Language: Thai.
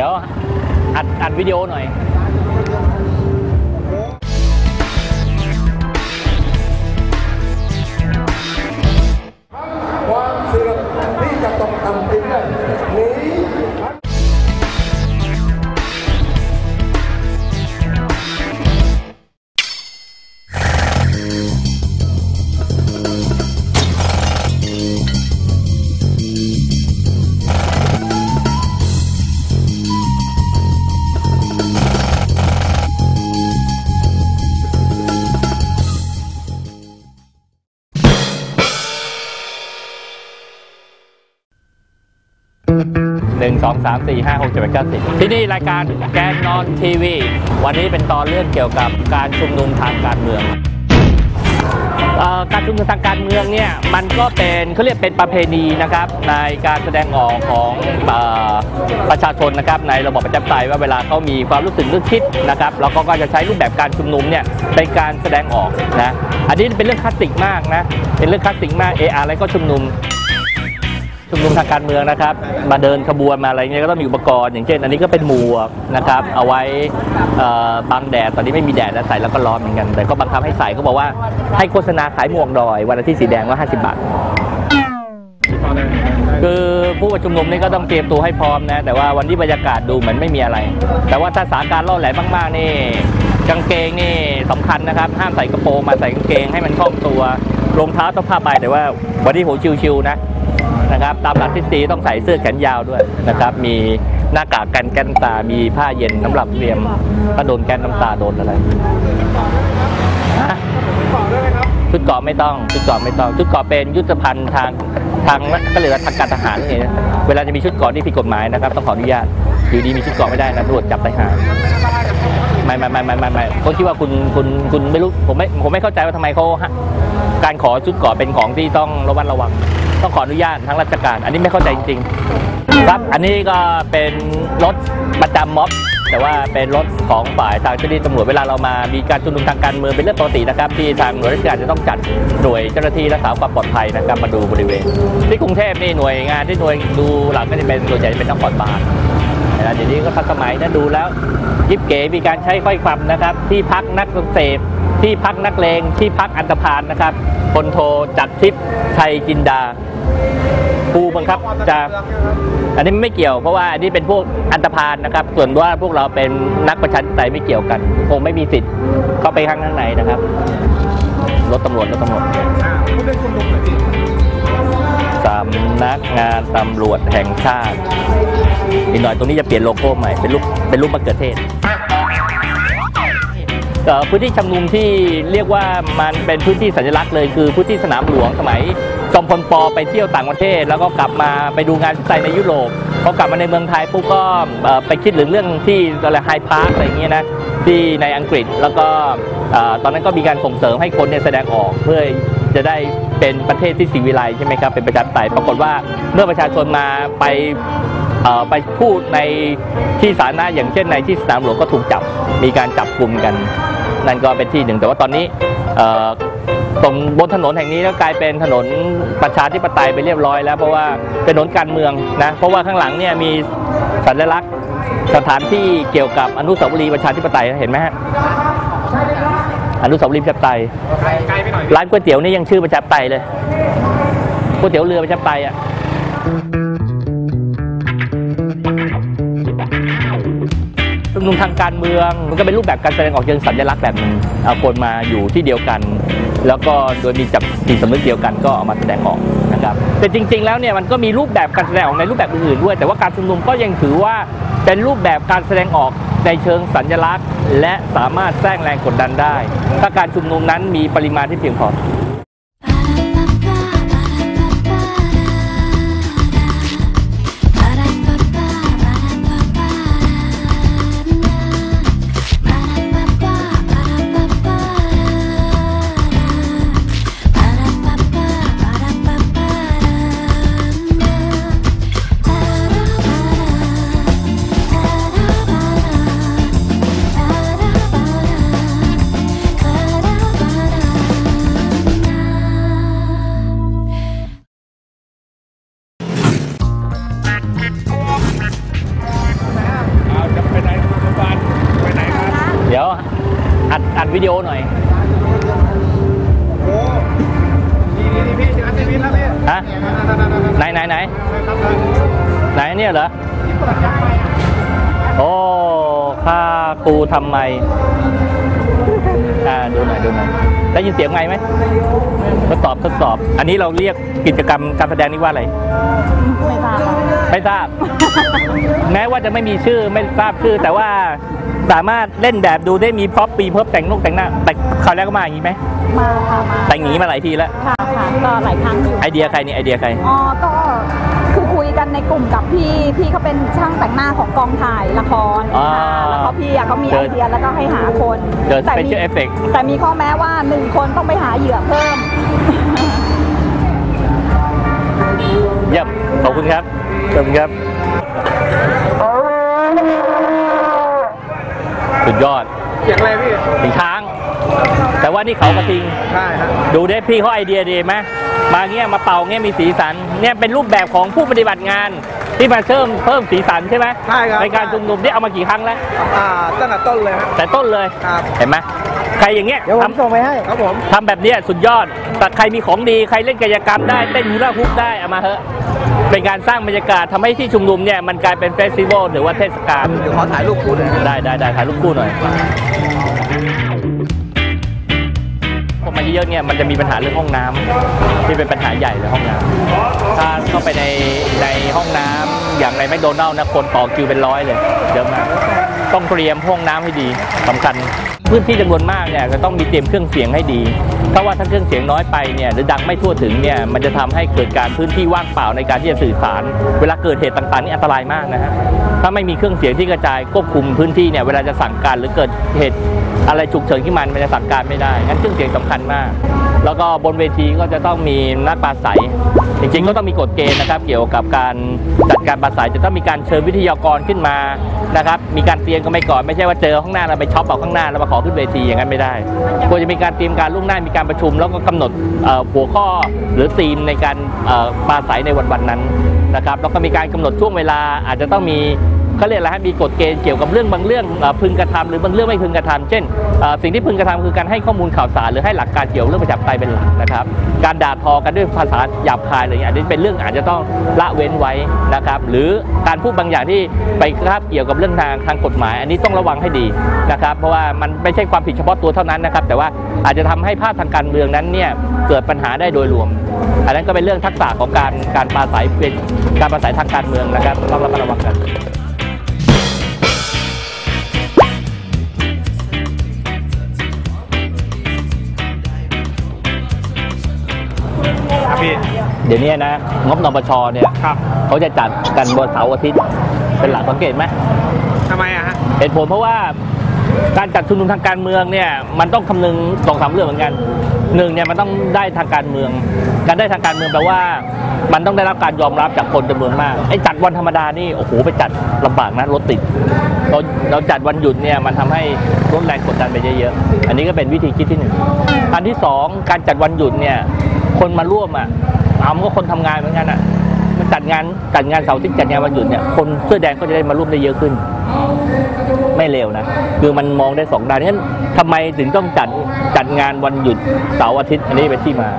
เดี๋ยวอัดอัดวิดีโอหน่อย 2 3 4 5 6 7 8 9 10 ที่นี่รายการแกงนอนทีวี วันนี้เป็นตอนเรื่องเกี่ยวกับการชุมนุมทางการเมืองการชุมนุมทางการเมืองเนี่ยมันก็เป็นเขาเรียกเป็นประเพณีนะครับในการแสดงออกของประชาชนนะครับในระบบประชาธิปไตยว่าเวลาเขามีความรู้สึกนึกคิดนะครับแล้วก็จะใช้รูปแบบการชุมนุมเนี่ยเป็นการแสดงออกนะอันนี้เป็นเรื่องคลาสสิกมากนะเป็นเรื่องคลาสสิกมากเออะไรก็ชุมนุม ชุมนุมทางการเมืองนะครับ มาเดินขบวนมาอะไรเงี้ยก็ต้องมีอุปกรณ์อย่างเช่น อันนี้ก็เป็นหมวกนะครับ เอาไว้บังแดดตอนนี้ไม่มีแดดแล้วใส่แล้วก็ร้อนเหมือนกัน แต่ก็บังคับให้ใส่เขาบอกว่าให้โฆษณาขายหมวกดอย วันอาทิตย์สีแดงว่า 50 บาทคือผู้ประชุมนุมนี่ก็ต้องเตรียมตัวให้พร้อมนะ แต่ว่าวันนี้บรรยากาศดูเหมือนไม่มีอะไร แต่ว่าถ้าสถานการณ์ล่อแหลมมากๆนี่กางเกงนี่สำคัญนะครับ ห้ามใส่กระโปรงมาใส่กางเกงให้มันคล่องตัวรองเท้าต้องผ้าใบแต่ว่าวันนี้ผมชิวๆนะ นะครับ ตามหลักทฤษฎีต้องใส่เสื้อแขนยาวด้วยนะครับ มีหน้ากากกันแก้น้ำตา มีผ้าเย็นสำหรับเตรียมถ้าโดนแก้น้ำตาโดนอะไรฮะชุดเกราะไม่ต้องชุดเกราะไม่ต้องชุดเกราะเป็นยุทธภัณฑ์ทางทางก็เรียกว่าทางการทหารนี่นะเวลาจะมีชุดเกราะที่ผิดกฎหมายนะครับ ต้องขออนุญาตอยู่ดีมีชุดเกราะไม่ได้นะตำรวจจับไปหาไม่ไม่ไม่ไม่ไม่ไม่ผมคิดว่าคุณคุณคุณไม่รู้ผมไม่ผมไม่เข้าใจว่าทำไมเขาฮะการขอชุดเกราะเป็นของที่ต้องระวัดระวัง ต้องขออนุญาตทางราชการ อันนี้ไม่เข้าใจจริงๆครับอันนี้ก็เป็นรถประจำม็อบแต่ว่าเป็นรถของฝ่ายทางเจ้าหน้าที่ตำรวจเวลาเรามามีการชุมนุมทางการเมืองเป็นเรื่องปกตินะครับ ที่ทางหน่วยราชการจะต้องจัดหน่วยเจ้าหน้าที่รักษาความปลอดภัยนะครับมาดูบริเวณ ที่กรุงเทพนี่หน่วยงานที่หน่วยดูหลักก็จะเป็นส่วนใหญ่จเป็นนครบาลนะเดี๋ยวนี้ก็ทันสมัยนะดูแล้วยิบเก๋มีการใช้ค่อยคำนะครับ ที่พักนักเสพที่พักนักเลงที่พักอันตพานนะครับพลโทจักรทิพย์ชัยจินดา ผู้บังคับจะอันนี้ไม่เกี่ยวเพราะว่าอันนี้เป็นพวกอันตพานนะครับ ส่วนว่าพวกเราเป็นนักประชาธิปไตยไม่เกี่ยวกัน คงไม่มีสิทธิ์เข้าไปข้างข้างในนะครับรถตำรวจรถตำรวจสำนักงานตำรวจแห่งชาติอีกหน่อยตรงนี้จะเปลี่ยนโลโก้ใหม่เป็นรูปเป็นรูปมะเขือเทศพื้นที่ชุมนุมที่เรียกว่ามันเป็นพื้นที่สัญลักษณ์เลยคือพื้นที่สนามหลวงสมัย จอมพล ป.ไปเที่ยวต่างประเทศ แล้วก็กลับมาไปดูงานวิจัยในยุโรปพอกลับมาในเมืองไทยปุ๊บก็ไปคิดถึงเรื่องที่อะไร Hyde Park อะไรอย่างเงี้ยนะที่ในอังกฤษแล้วก็ตอนนั้นก็มีการส่งเสริมให้คนเนี่ยแสดงออกเพื่อจะได้เป็นประเทศที่สีวิไลใช่ไหมครับเป็นประชาธิปไตยปรากฏว่าเมื่อประชาชนมาไปไปพูดในที่สาธารณะอย่างเช่นในที่สนามหลวงก็ถูกจับมีการจับกลุ่มกัน นั่นก็เป็นที่หนึ่งแต่ว่าตอนนี้ ตรงบนถนนแห่งนี้ก็กลายเป็นถนนประชาธิปไตยไปเรียบร้อยแล้ว เพราะว่าเป็นถนนการเมืองนะเพราะว่าข้างหลังเนี่ยมีสัญลักษณ์สถานที่เกี่ยวกับอนุสาวรีย์ประชาธิปไตยเห็นไหมฮะอนุสาวรีย์ประชาธิปไตยร้านก๋วยเตี๋ยวนี่ยังชื่อประชาธิปไตยเลยก๋วยเตี๋ยวเรือประชาธิปไตยอะ ชุมนุมทางการเมือง มันก็เป็นรูปแบบการแสดงออกเชิงสัญลักษณ์แบบนึงเอาคนมาอยู่ที่เดียวกัน แล้วก็โดยมีจับจิตสำนึกเดียวกันก็เอามาแสดงออกนะครับแต่จริง ๆ แล้วเนี่ยมันก็มีรูปแบบการแสดงออกในรูปแบบอื่นๆด้วย แต่ว่าการชุมนุมก็ยังถือว่าเป็นรูปแบบการแสดงออกในเชิงสัญลักษณ์ และสามารถสร้างแรงกดดันได้ ถ้าการชุมนุมนั้นมีปริมาณที่เพียงพอ หน่อยโอ้ดีดีดีพี่ถึงอันเดวินแล้วพี่ฮะไหนไหนไหนไหนเนี่ยเหรอโอ้ค่ากูทำไมอ่าดูหน่อยดูหน่อยได้ยินเสียงไหมไหมทดสอบทดสอบ อันนี้เราเรียกกิจกรรมการแสดงนี้ว่าอะไร ไม่ทราบค่ะไม่ทราบ แม้ว่าจะไม่มีชื่อไม่ทราบชื่อ แต่ว่า สามารถเล่นแบบดูได้มีพร็อพปีเพิ่มแต่งนุ่งแต่งหน้า แต่คราวแรกก็มาอย่างนี้ไหมมาค่ะมาแต่งอย่างนี้มาหลายทีแล้วค่ะค่ะก็หลายครั้งอยู่ไอเดียใครนี่ไอเดียใครอ๋อก็คือคุยกันในกลุ่มกับพี่พี่เขาเป็นช่างแต่งหน้าของกองถ่ายละครอ่าค่ะแล้วก็พี่อะเขามีเกิไอดเดียแล้วก็ให้หาคนเกิดแต่เป็นมีชื่อเอฟเฟกต์แต่มีข้อแม้ว่าหนึ่งคนต้องไปหาเหยื่อเพิ่มเยี่ยมขอบคุณครับขอบคุณครับ สุด ยอดเสียงอะไรพี่ถึงช้าง แต่ว่านี่เขากระทิง ใช่ฮะดูได้พี่เขาไอเดียดีไหมมาเงี้ยมาเป่าเงี้ยมีสีสัน เนี่ยเป็นรูปแบบของผู้ปฏิบัติงาน ที่มาเพิ่มเพิ่มสีสันใช่ไหมใช่ครับในการชุมนุมนี่เอามากี่ครั้งแล้วอ่าตั้งแต่ต้นเลยฮะแต่ต้นเลยครับเห็นไหมใครอย่างเงี้ยเดี๋ยวผมทำส่งไปให้ครับผมทำแบบเนี้ยสุดยอดแต่ใครมีของดีใครเล่นกายกรรมได้เต้นฮูลาฮุปได้เอามาเถอะ เป็นการสร้างบรรยากาศทำให้ที่ชุมนุมเนี่ยมันกลายเป็นเฟสติวัลหรือว่าเทศกาลเดี๋ยวขอถ่ายรูปคู่หน่อยได้ได้ได้ถ่ายรูปคู่หน่อยพอมาเยอะๆเนี่ยมันจะมีปัญหาเรื่องห้องน้ำที่เป็นปัญหาใหญ่เลยห้องน้ำถ้าเข้าไปในในห้องน้ำอย่างในแมคโดนัลล์นะคนต่อคิวเป็นร้อยเลยเยอะมากต้องเตรียมห้องน้ำให้ดีสำคัญ พื้นที่จำนวนมากเนี่ยก็ต้องมีเตรียมเครื่องเสียงให้ดี เพราะว่าถ้าเครื่องเสียงน้อยไปเนี่ยหรือดังไม่ทั่วถึงเนี่ยมันจะทำให้เกิดการพื้นที่ว่างเปล่าในการที่จะสื่อสาร เวลาเกิดเหตุต่างๆนี่อันตรายมากนะฮะถ้าไม่มีเครื่องเสียงที่กระจายควบคุมพื้นที่เนี่ยเวลาจะสั่งการหรือเกิดเหตุอะไรฉุกเฉินขึ้นมามันจะสั่งการไม่ได้งั้นเครื่องเสียงสำคัญมาก แล้วก็บนเวทีก็จะต้องมีนักปราศัย จริงๆก็ต้องมีกฎเกณฑ์นะครับ เกี่ยวกับการจัดการปราศัยจะต้องมีการเชิญวิทยากรขึ้นมานะครับ มีการเตรียมกันไปก่อนไม่ใช่ว่าเจอข้างหน้าเราไปช็อปเอาข้างหน้าแล้วมาขอขึ้นเวทีอย่างนั้นไม่ได้ควรจะมีการเตรียมการล่วงหน้ามีการประชุม แล้วก็กำหนดหัวข้อหรือธีมในการปราศัยในวันวันๆนั้นนะครับแล้วก็มีการกำหนดช่วงเวลาอาจจะต้องมี เขาเรียกอะไรฮะมีกฎเกณฑ์เกี่ยวกับเรื่องบางเรื่องพึงกระทำหรือบางเรื่องไม่พึงกระทำเช่น สิ่งที่พึงกระทำคือการให้ข้อมูลข่าวสารหรือให้หลักการเกี่ยวกับเรื่องประชาธิปไตยเป็นหลักนะครับ การด่าทอกันด้วยภาษาหยาบคายอะไรอย่างเงี้ยอันนี้เป็นเรื่องอาจจะต้องละเว้นไว้นะครับ หรือการพูดบางอย่างที่ไปคาบเกี่ยวกับเรื่องทางทางกฎหมาย อันนี้ต้องระวังให้ดีนะครับ เพราะว่ามันไม่ใช่ความผิดเฉพาะตัวเท่านั้นนะครับ แต่ว่าอาจจะทำให้ภาพทางการเมืองนั้นเนี่ยเกิดปัญหาได้โดยรวม อันนั้นก็เป็นเรื่องทักษะของการการปราศัยเป็นการปราศัยทางการเมืองนะครับต้องระมัดระวังกัน พี่ เดี๋ยวนี้นะ งบนปชเนี่ยครับเขาจะจัดกันบนเสาร์อาทิตย์เป็นหลักสังเกตไหมทำไมอะฮะเหตุผลเพราะว่าการจัดชุมนุมทางการเมืองเนี่ยมันต้องคำนึงสองสามเรื่องเหมือนกันหนึ่งเนี่ยมันต้องได้ทางการเมือง การได้ทางการเมืองแปลว่า มันต้องได้รับการยอมรับจากคนจำนวนมากไอ้จัดวันธรรมดานี่โอ้โหไปจัดลำบากนะรถติดเราเราจัดวันหยุดเนี่ยมันทำให้ลดแรงกดดันไปเยอะๆอันนี้ก็เป็นวิธีคิดที่หนึ่งอันที่สองการจัดวันหยุดเนี่ย คนมาร่วมอะเอามันก็คนทำงานเหมือนกันอะ มันจัดงานจัดงานเสาร์อาที่จัดงานวันหยุดเนี่ยคนเสื้อแดงก็จะได้มาร่วมได้เยอะขึ้น ไม่เร็วนะคือมันมองได้สองด้านนั้นทำไมถึงต้องจัดจัดงานวันหยุดเสาร์อาทิตย์อันนี้เป็นที่มา